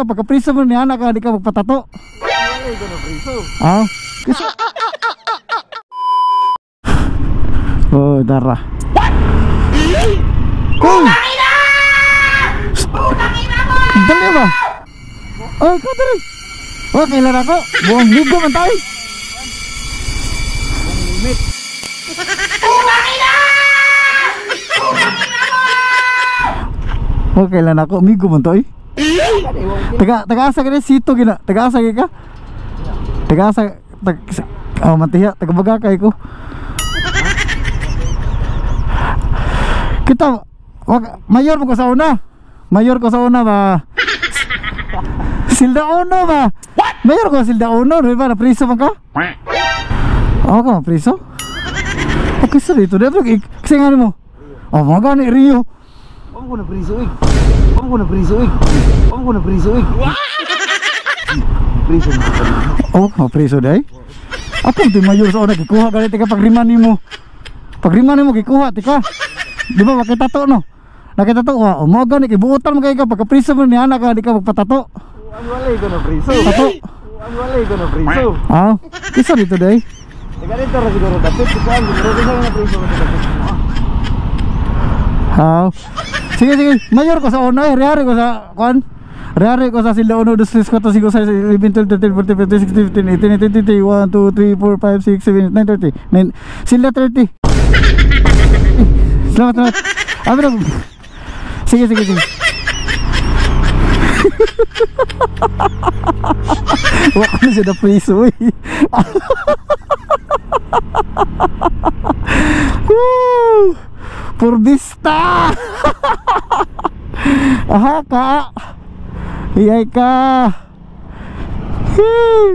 ka pagka-priso mo ni anak ka di ka magpatato. Ka na priso. Ah. Kasi Oh, dara. What? Oh! Dali ba? Oh, ikaw dali. Oh, kailan ako? Buong ligo man tayo. Limit. Oh, kailan ako? Migo man eh. Taga taga asa ka na sito gina. Taga asa ka? Taga asa tag Oh, mantiya, taga bagakay ko. Kita wag mayor ko sa una. Mayor ko sa una ba? Silda uno ba? Mayor ko silda uno, di ba? Priso man ka? Ako ka, priso? Okay, sa dito. Dito, kasi nga mo. Oh, mga gani, Rio. Huwag ko na priso eh. Huwag ko na priso eh. Huwag ko na priso eh. Priso na sa Oh, mga preso day. Ako di mayor sa una gikuha gali tika pagriman nimo. Pagriman nimo gikuha tika. Di ba makita to no? Nakita to wa, mo gani kay buotan mo kay ka pagka priso mo ni anak ka di ka magpatato. Ang walay ka na priso. Tato. Ang walay ka na priso. Ah, kisa dito day. Teka dito ra siguro dapit. Ikaw siguro bisa na priso ka dapit. Ah. Sige sige, mayor ko sa una, eh, reari ko sa kwan. Reari ko sa sila 1 2 3 4 5 6 7 8 12 13 14 15 16 17 18 19 20 1 2 3 4 5 6 7 8 9 30 9 sila 30 Salamat salamat. Abi na Sige sige sige. Wala na siya na priso eh. Woo! Purbista! Aha, ka! Iyay ka! Hii!